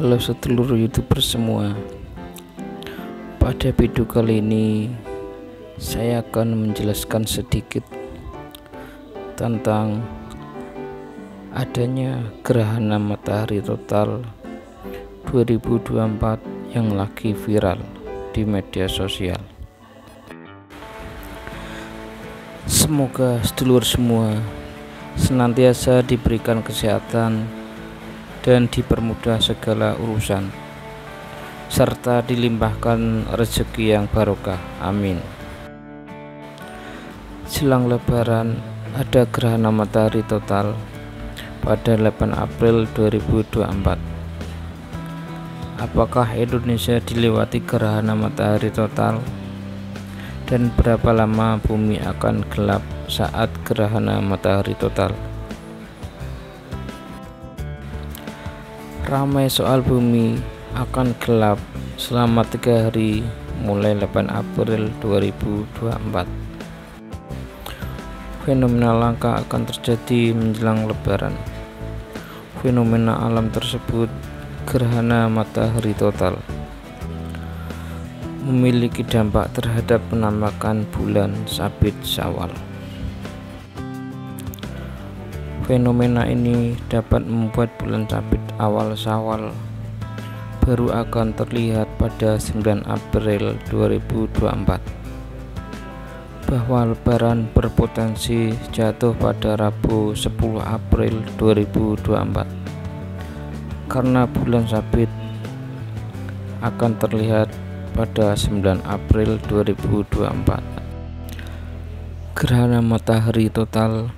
Halo seluruh youtuber semua. Pada video kali ini Saya akan menjelaskan sedikit Tentang Adanya gerhana matahari total 2024 yang lagi viral di media sosial. Semoga sedulur semua senantiasa diberikan kesehatan dan dipermudah segala urusan serta dilimpahkan rezeki yang barokah. Amin. Jelang lebaran ada gerhana matahari total pada 8 April 2024 apakah Indonesia dilewati gerhana matahari total? Dan berapa lama bumi akan gelap saat gerhana matahari total ramai soal bumi akan gelap selama tiga hari mulai 8 April 2024 fenomena langka akan terjadi menjelang lebaran. Fenomena alam tersebut gerhana matahari total. Memiliki dampak terhadap penampakan bulan sabit syawal Fenomena ini dapat membuat bulan sabit awal Syawal baru akan terlihat pada 9 April 2024 bahwa lebaran berpotensi jatuh pada Rabu 10 April 2024 karena bulan sabit akan terlihat pada 9 April 2024 gerhana matahari total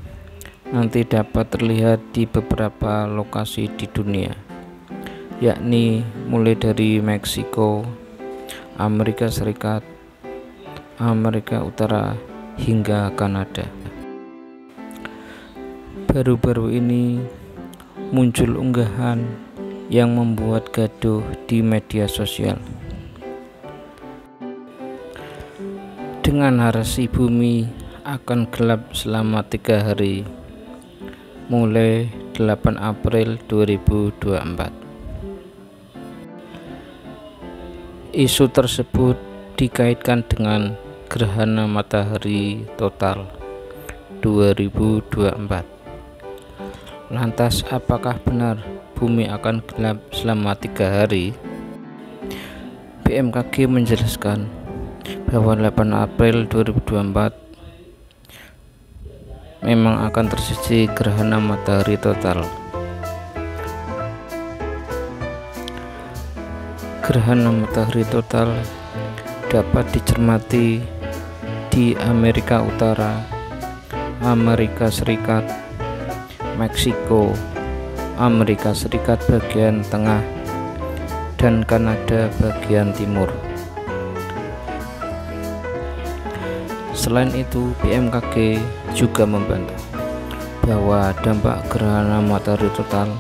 nanti dapat terlihat di beberapa lokasi di dunia yakni mulai dari Meksiko, Amerika Serikat, Amerika Utara hingga Kanada. Baru-baru ini muncul unggahan yang membuat gaduh di media sosial. Dengan narasi bumi akan gelap selama tiga hari mulai 8 April 2024 isu tersebut dikaitkan dengan gerhana matahari total 2024 lantas apakah benar bumi akan gelap selama tiga hari? BMKG menjelaskan bahwa 8 April 2024 memang akan terjadi gerhana matahari total. Gerhana matahari total dapat dicermati di Amerika Utara, Amerika Serikat, Meksiko, Amerika Serikat bagian tengah, dan Kanada bagian timur. Selain itu, BMKG juga membantah bahwa dampak gerhana matahari total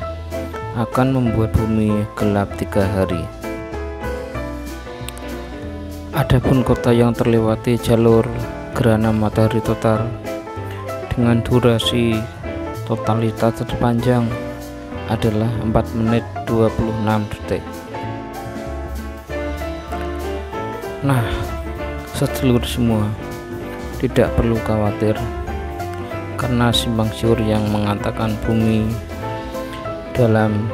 akan membuat bumi gelap tiga hari. Adapun kota yang terlewati jalur gerhana matahari total dengan durasi totalitas terpanjang adalah 4 menit 26 detik. Nah, seluruh semua tidak perlu khawatir karena simpang siur yang mengatakan bumi dalam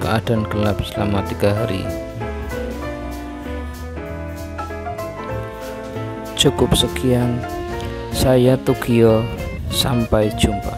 keadaan gelap selama tiga hari. Cukup sekian saya Tokyo sampai jumpa